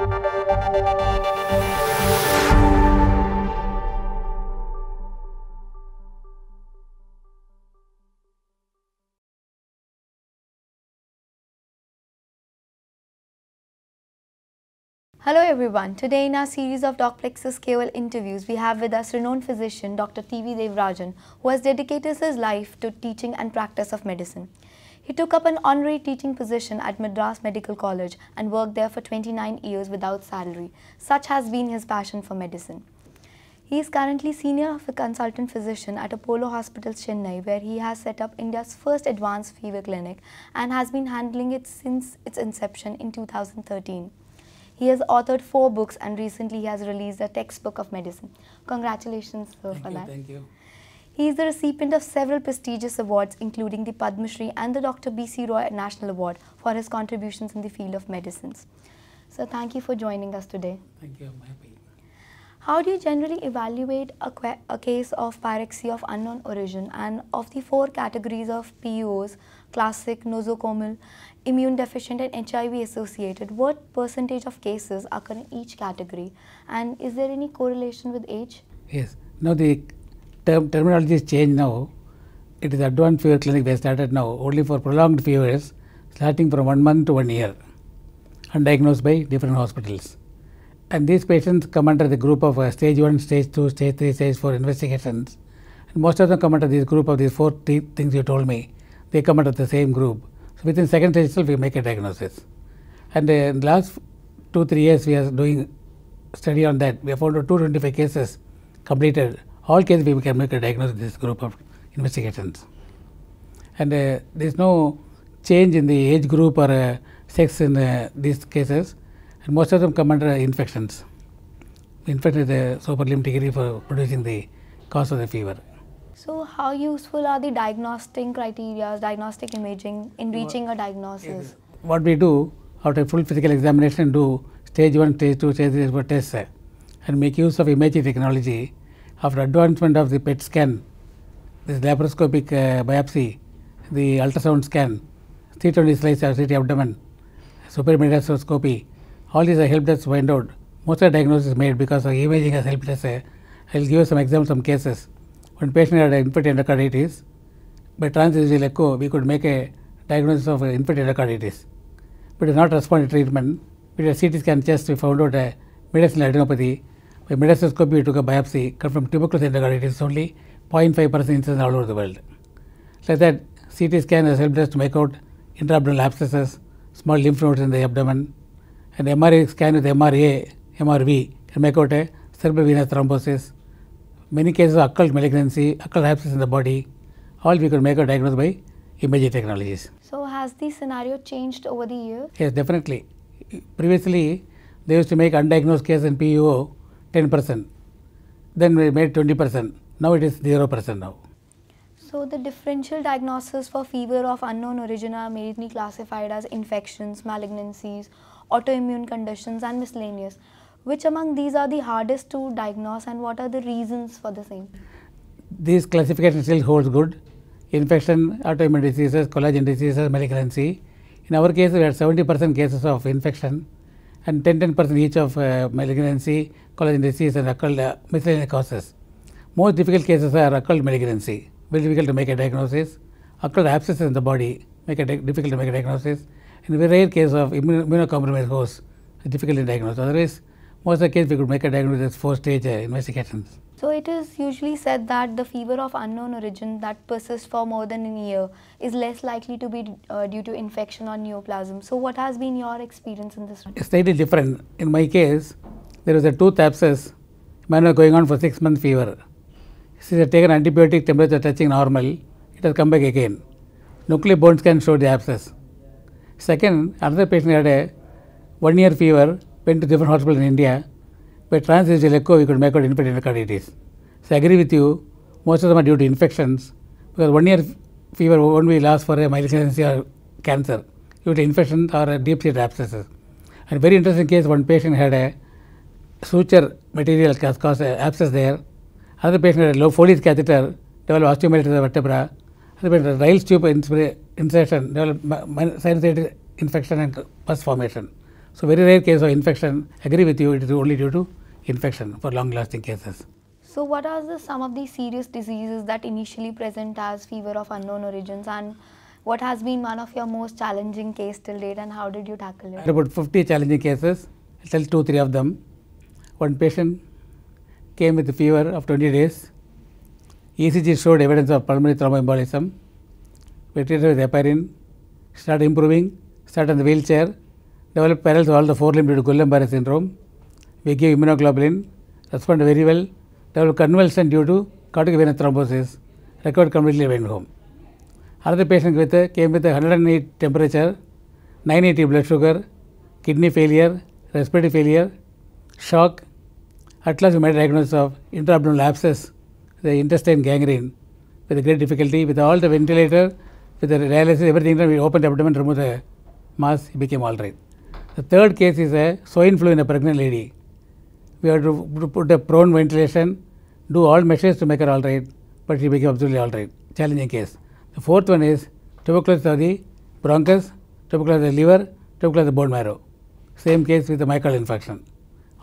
Hello everyone. Today in our series of Docplexus KOL interviews, we have with us renowned physician Dr. T.V. Devarajan, who has dedicated his life to teaching and practice of medicine. He took up an honorary teaching position at Madras Medical College and worked there for 29 years without salary. Such has been his passion for medicine. He is currently senior consultant physician at Apollo Hospitals Chennai where he has set up India's first advanced fever clinic and has been handling it since its inception in 2013. He has authored four books and recently he has released a textbook of medicine. Congratulations sir, Thank for you, that. thank you. He is the recipient of several prestigious awards including the Padma Shri and the Dr. B.C. Roy National Award for his contributions in the field of medicines. So thank you for joining us today. Thank you, I'm happy. How do you generally evaluate a, a case of pyrexia of unknown origin and of the four categories of PUOs, classic, nosocomial, immune deficient and HIV associated, what percentage of cases occur in each category and is there any correlation with age? Yes, now the term, terminology is changed now. It is advanced fever clinic they started now only for prolonged fevers starting from one month to one year undiagnosed by different hospitals. And these patients come under the group of uh, stage 1, stage 2, stage 3, stage 4 investigations. And most of them come under this group of these four th- things you told me. They come under the same group. So within second stage itself we make a diagnosis. And uh, in the last two, three years we are doing study on that. We have found out 225 cases completed. All cases we can make a diagnosis this group of investigations. And uh, there is no change in the age group or uh, sex in uh, these cases. And most of them come under infections. Infection is a superlim degree for producing the cause of the fever. So how useful are the diagnostic criteria, diagnostic imaging in reaching a diagnosis? What we do after full physical examination, do stage 1, stage 2, stage 3 for tests uh, and make use of imaging technology. After advancement of the PET scan, this laparoscopic uh, biopsy, the ultrasound scan, 320 slice of CT abdomen, superior all these have helped us find out. Most of the diagnosis is made because of imaging has helped us. Uh, I will give you some examples, some cases. When patient had infected endocarditis. By transesophageal echo, we could make a diagnosis of uh, infected endocarditis. But it is not respond to treatment. Did a CT scan chest, we found out a mediastinal adenopathy. By mediastinoscopy, we took a biopsy, confirmed tuberculosis endocarditis, only 0.5% incidence all over the world. Like that, CT scan has helped us to make out intra-abdominal abscesses, small lymph nodes in the abdomen, and MRI scan with MRA, MRV can make out a cerebral venous thrombosis. Many cases of occult malignancy, occult abscess in the body, all we could make a diagnosis by imaging technologies. So has the scenario changed over the years? Yes, definitely. Previously, they used to make undiagnosed case in PUO 10%. Then we made 20%. Now it is 0% now. So the differential diagnosis for fever of unknown origin are mainly classified as infections, malignancies, autoimmune conditions and miscellaneous. Which among these are the hardest to diagnose and what are the reasons for the same? This classification still holds good. Infection, autoimmune diseases, collagen diseases, malignancy. In our case, we had 70% cases of infection and 10 10% each of uh, malignancy, collagen disease, and occult uh, miscellaneous causes. Most difficult cases are occult malignancy, very difficult to make a diagnosis. Occult abscesses in the body make it difficult to make a diagnosis. In very rare case of immuno- immunocompromised host, difficult to diagnose. Otherwise, most of the case we could make a diagnosis four stage uh, investigations. So it is usually said that the fever of unknown origin that persists for more than a year is less likely to be uh, due to infection or neoplasm. So what has been your experience in this? It's slightly different. In my case, there was a tooth abscess, man was going on for six month fever. She had taken antibiotic, temperature touching normal, it has come back again. Nuclear bone scan showed the abscess. Second, another patient had a one year fever, went to different hospital in India. By transvascular echo, we could make out infected endocarditis. So I agree with you, most of them are due to infections because one year fever won't be last for a malignancy or cancer due to infection or a deep seated abscesses. And very interesting case, one patient had a suture material caused a abscess there. Another patient had a low Foley's catheter, developed osteomyelitis of the vertebra. Another patient had Ryle's tube insertion, developed mi- infection and pus formation. So, very rare case of infection, agree with you, it is only due to infection for long lasting cases. So, what are the, some of the serious diseases that initially present as fever of unknown origins, and what has been one of your most challenging case till date, and how did you tackle it? about 50 challenging cases, I'll tell two, three of them. One patient came with a fever of 20 days. ECG showed evidence of pulmonary thromboembolism. We treated with heparin, started improving, started on the wheelchair, developed paralysis of all the four limbs due to Guillain-Barré syndrome. We gave immunoglobulin, responded very well, developed convulsion due to cardiac venous thrombosis, recovered completely, went home. Another patient with came with a 108 temperature, 980 blood sugar, kidney failure, respiratory failure, shock. At last, we made a diagnosis of intra-abdominal abscess, the intestine gangrene, with great difficulty. With all the ventilator, with the dialysis, everything, we opened the abdomen, removed the mass, he became all right. The third case is a swine flu in a pregnant lady. We had to put a prone ventilation, do all measures to make her all right, but she became absolutely all right. Challenging case. The fourth one is tuberculosis of the bronchus, tuberculosis of the liver, tuberculosis of the bone marrow. Same case with the myocardial infarction.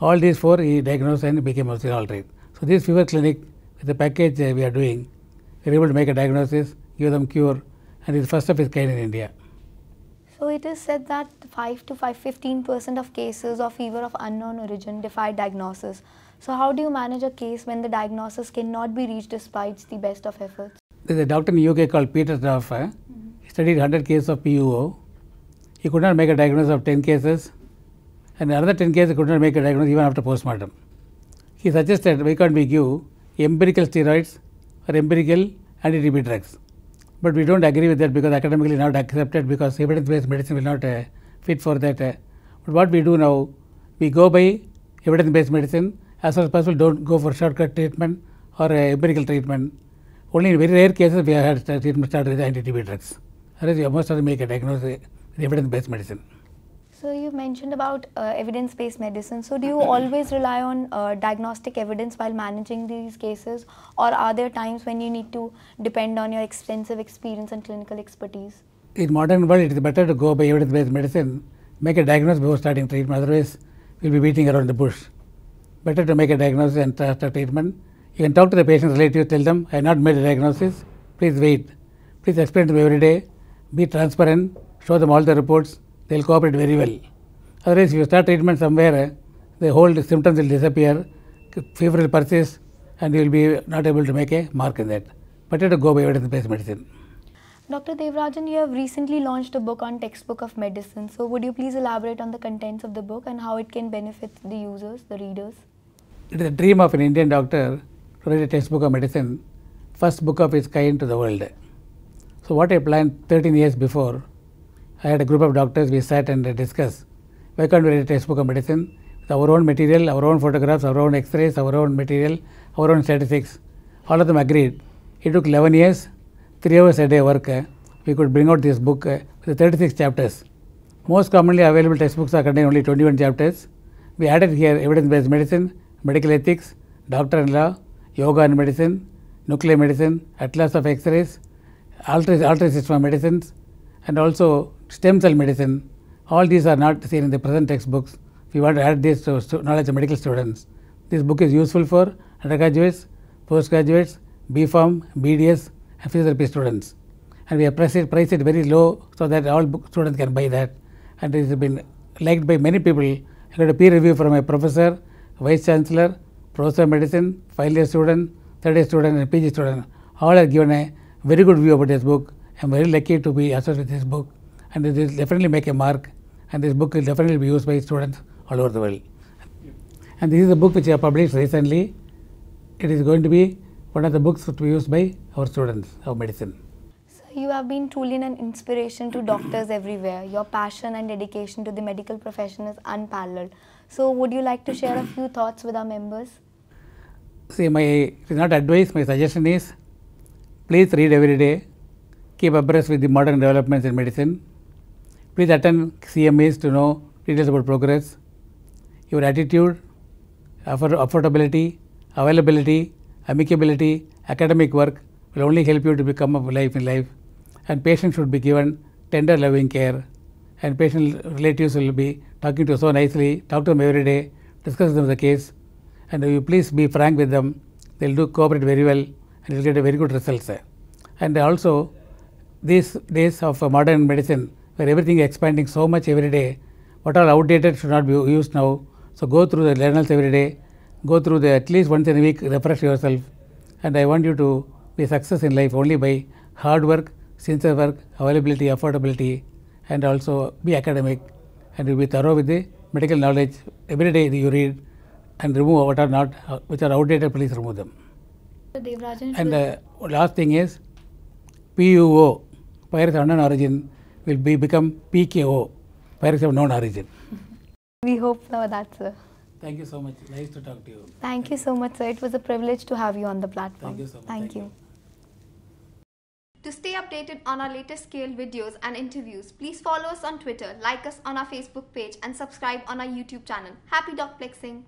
All these four he diagnosed and became also all right. So this fever clinic with the package we are doing, we are able to make a diagnosis, give them cure, and it is first of its kind in India. So, it is said that 5 to 5 15% of cases of fever of unknown origin defy diagnosis. So, how do you manage a case when the diagnosis cannot be reached despite the best of efforts? There is a doctor in UK called Petersdorf. Uh, He studied 100 cases of PUO. He could not make a diagnosis of 10 cases, and another 10 cases could not make a diagnosis even after postmortem. He suggested why can't we give empirical steroids or empirical anti-TB drugs. But we don't agree with that because academically not accepted because evidence-based medicine will not uh, fit for that. Uh. But what we do now, we go by evidence-based medicine as far as possible. Don't go for shortcut treatment or uh, empirical treatment. Only in very rare cases we have had treatment started with anti-TB drugs. Otherwise, you must have to make a diagnosis with evidence-based medicine. So, you mentioned about uh, evidence based medicine. So, do you always rely on uh, diagnostic evidence while managing these cases, or are there times when you need to depend on your extensive experience and clinical expertise? in modern world it is better to go by evidence based medicine make a diagnosis before starting treatment. Otherwise we'll be beating around the bush. Better to make a diagnosis and start treatment. You can talk to the patient's relatives tell them i have not made a diagnosis. Please wait. Please explain to them every day. Be transparent. Show them all the reports they'll cooperate very well otherwise if you start treatment somewhere uh, the whole symptoms will disappear fever will persist and you will be not able to make a mark in that But better to go by evidence based medicine Dr. Devrajan, you have recently launched a book on textbook of medicine. So, would you please elaborate on the contents of the book and how it can benefit the users, the readers? It is a dream of an Indian doctor to write a textbook of medicine, first book of its kind to the world. So, what I planned 13 years before, I had a group of doctors, we sat and discussed why can't we write a textbook of medicine with our own material, our own photographs, our own x rays, our own material, our own statistics. All of them agreed. It took 11 years, 3 hours a day work. uh, We could bring out this book uh, with 36 chapters. Most commonly available textbooks are contain only 21 chapters. We added here evidence-based medicine, medical ethics, doctor in law, yoga and medicine, nuclear medicine, atlas of X-rays, alternate, alternate system of medicines, and also stem cell medicine. All these are not seen in the present textbooks. We want to add this to knowledge of medical students. This book is useful for undergraduates, postgraduates, B.Pharm, BDS, and physiotherapy students. And we have priced it, it very low so that all book students can buy that. And it has been liked by many people. I got a peer review from a professor, vice chancellor, professor of medicine, final year student, third year student, and PG student. All have given a very good view about this book. I'm very lucky to be associated with this book. And it will definitely make a mark. And this book will definitely be used by students all over the world. And this is a book which I have published recently. It is going to be one of the books to be used by our students of medicine. So, you have been truly an inspiration to doctors everywhere. Your passion and dedication to the medical profession is unparalleled. So, would you like to share a few thoughts with our members? See, my it is not advice, my suggestion is please read every day, keep abreast with the modern developments in medicine. Please attend CMEs to know details about progress. Your attitude, afford- affordability, availability, amicability, academic work will only help you to become a life in life. And patients should be given tender loving care and patient relatives will be talking to you so nicely. Talk to them every day, discuss them the case, and you please be frank with them. They'll do cooperate very well, and you'll get a very good results. And also, these days of modern medicine, where everything is expanding so much every day, what are outdated should not be used now. So go through the journals every day, go through the at least once in a week, refresh yourself, and I want you to be a success in life only by hard work, sincere work, availability, affordability, and also be academic and be thorough with the medical knowledge. Every day you read and remove what are not, uh, which are outdated, please remove them. Dr. Devarajan, it And uh, last thing is PUO, pyrus unknown origin, will be become PKO, pyrus of known origin. we hope for that, sir. Thank you so much. Nice to talk to you. Thank you so much, sir. It was a privilege to have you on the platform. Thank you so much. Thank Thank you. you. To stay updated on our latest KOL videos and interviews, please follow us on Twitter, like us on our Facebook page, and subscribe on our YouTube channel. Happy Docplexing!